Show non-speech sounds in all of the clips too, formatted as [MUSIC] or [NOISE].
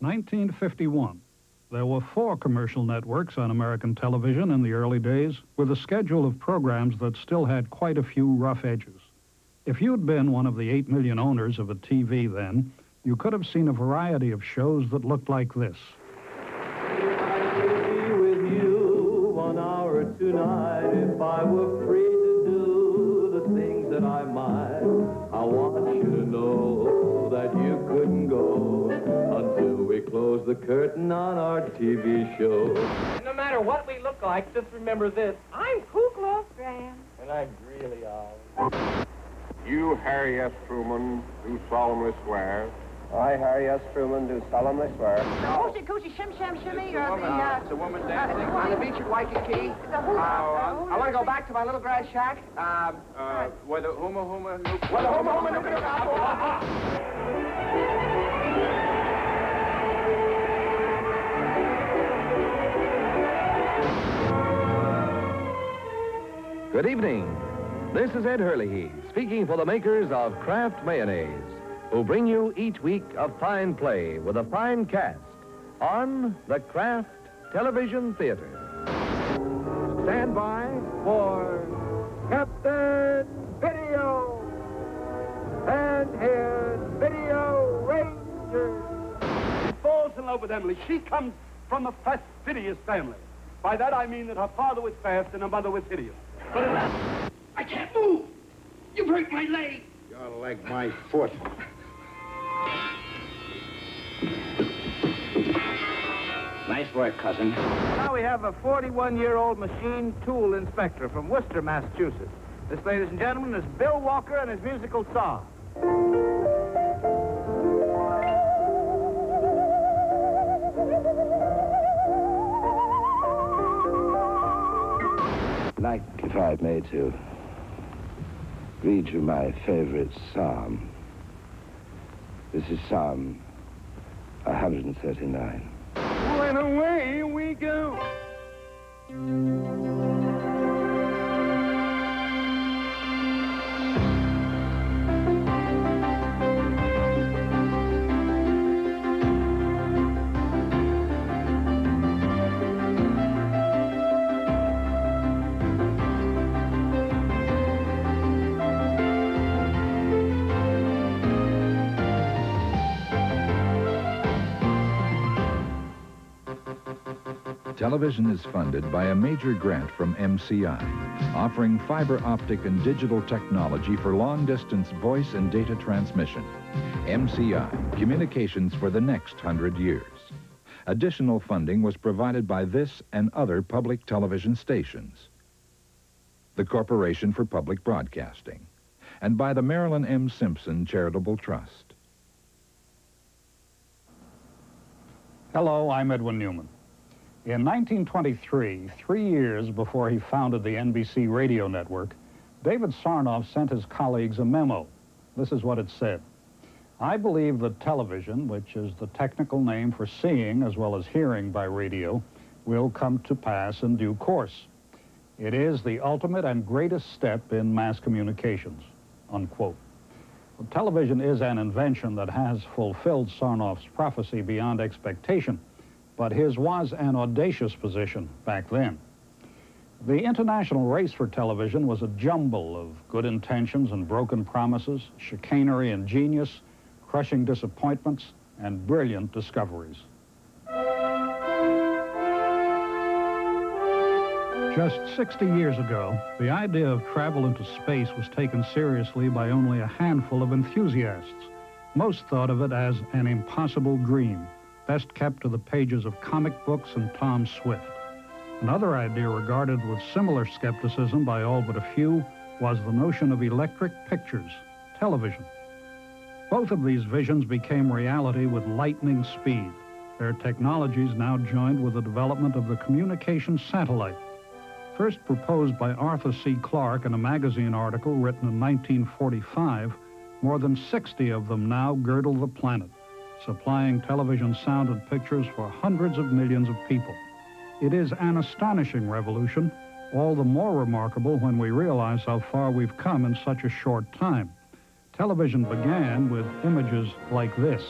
1951. There were four commercial networks on American television in the early days, with a schedule of programs that still had quite a few rough edges. If you'd been one of the 8 million owners of a TV then, you could have seen a variety of shows that looked like this. tonight if I were free the curtain on our TV show. No matter what we look like, just remember this. I'm Ku Klux Klan. And I'm really all. You, Harry S. Truman, do solemnly swear I, Harry S. Truman, do solemnly swear. Coochie coochie shim sham shimmy, or the, uh... It's a woman dancing on the beach at Waikiki. The hula. Uh, I want to go back to my little grass shack. Um, uh, where the huma huma... Where the huma huma Good evening. This is Ed Herlihy, speaking for the makers of Kraft Mayonnaise who bring you each week a fine play with a fine cast on the Kraft Television Theater. Stand by for Captain Video and his Video Rangers. He falls in love with Emily. She comes from a fastidious family. By that I mean that her father was fast and her mother was hideous. But I can't move. You break my leg. Your leg, my foot. Nice work, cousin. Now we have a 41-year-old machine tool inspector from Worcester, Massachusetts. This, ladies and gentlemen, is Bill Walker and his musical saw. Like if I may to read you my favorite psalm. This is Psalm 139. When away we go. Television is funded by a major grant from MCI, offering fiber optic and digital technology for long-distance voice and data transmission. MCI, communications for the next hundred years. Additional funding was provided by this and other public television stations. The Corporation for Public Broadcasting, and by the Marilyn M. Simpson Charitable Trust. Hello, I'm Edwin Newman. In 1923, three years before he founded the NBC radio network, David Sarnoff sent his colleagues a memo. This is what it said. I believe that television, which is the technical name for seeing as well as hearing by radio, will come to pass in due course. It is the ultimate and greatest step in mass communications, unquote. Well, television is an invention that has fulfilled Sarnoff's prophecy beyond expectation but his was an audacious position back then. The international race for television was a jumble of good intentions and broken promises, chicanery and genius, crushing disappointments, and brilliant discoveries. Just 60 years ago, the idea of travel into space was taken seriously by only a handful of enthusiasts. Most thought of it as an impossible dream best kept to the pages of comic books and Tom Swift. Another idea regarded with similar skepticism by all but a few was the notion of electric pictures, television. Both of these visions became reality with lightning speed. Their technologies now joined with the development of the communication satellite. First proposed by Arthur C. Clarke in a magazine article written in 1945, more than 60 of them now girdle the planet supplying television sound and pictures for hundreds of millions of people. It is an astonishing revolution, all the more remarkable when we realize how far we've come in such a short time. Television began with images like this.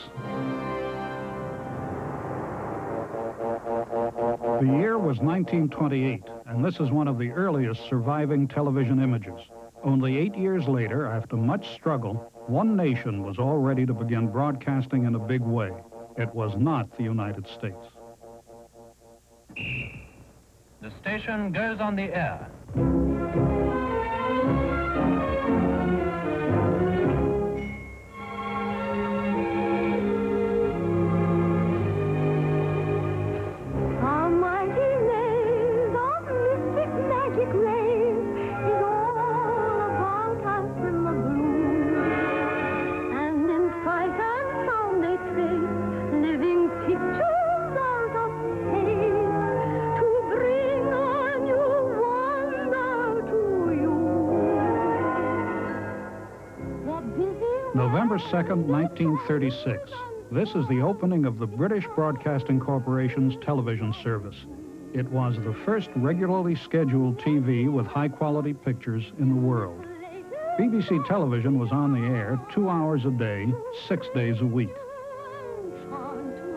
The year was 1928, and this is one of the earliest surviving television images. Only eight years later, after much struggle, one nation was all ready to begin broadcasting in a big way. It was not the United States. The station goes on the air. November 2nd, 1936. This is the opening of the British Broadcasting Corporation's television service. It was the first regularly scheduled TV with high-quality pictures in the world. BBC television was on the air two hours a day, six days a week.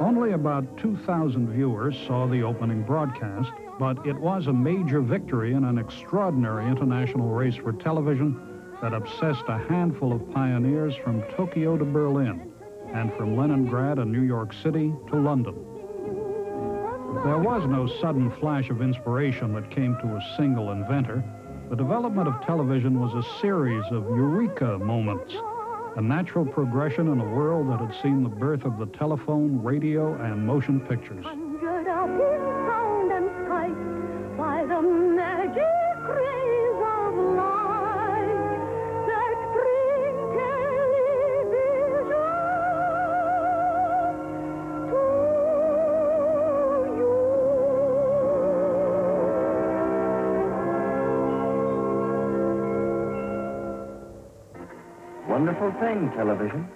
Only about 2,000 viewers saw the opening broadcast, but it was a major victory in an extraordinary international race for television that obsessed a handful of pioneers from Tokyo to Berlin and from Leningrad and New York City to London. There was no sudden flash of inspiration that came to a single inventor. The development of television was a series of eureka moments, a natural progression in a world that had seen the birth of the telephone, radio, and motion pictures. Wonderful thing, television.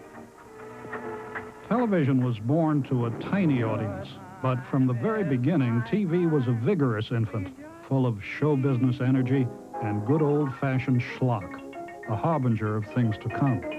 Television was born to a tiny audience, but from the very beginning, TV was a vigorous infant, full of show business energy and good old-fashioned schlock, a harbinger of things to come.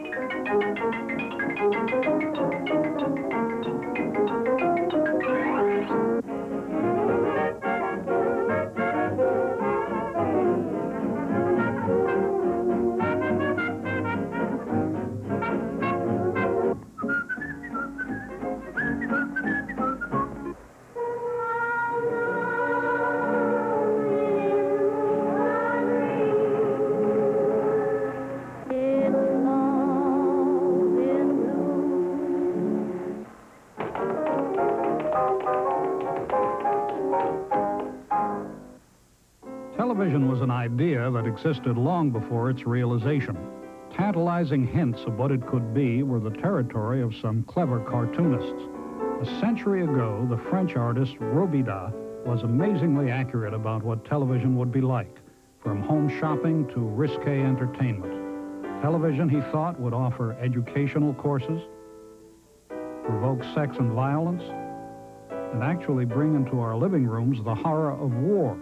Television was an idea that existed long before its realization. Tantalizing hints of what it could be were the territory of some clever cartoonists. A century ago, the French artist Robida was amazingly accurate about what television would be like, from home shopping to risque entertainment. Television, he thought, would offer educational courses, provoke sex and violence, and actually bring into our living rooms the horror of war.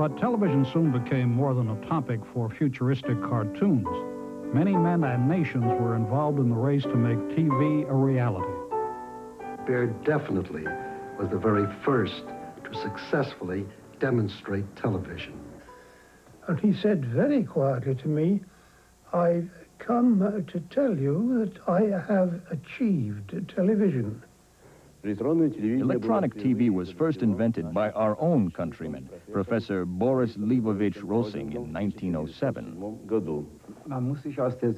But television soon became more than a topic for futuristic cartoons. Many men and nations were involved in the race to make TV a reality. Baird definitely was the very first to successfully demonstrate television. And he said very quietly to me, I've come to tell you that I have achieved television. Electronic TV was first invented by our own countryman, Professor Boris Lvovich Rossing in 1907.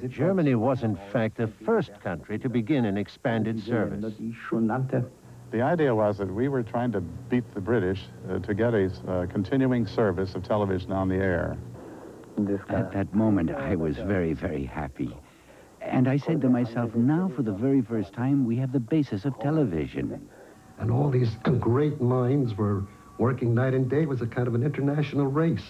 Germany was, in fact, the first country to begin an expanded service. The idea was that we were trying to beat the British uh, to get a uh, continuing service of television on the air. At that moment, I was very, very happy. And I said to myself, now for the very first time, we have the basis of television. And all these [LAUGHS] great minds were working night and day. It was a kind of an international race.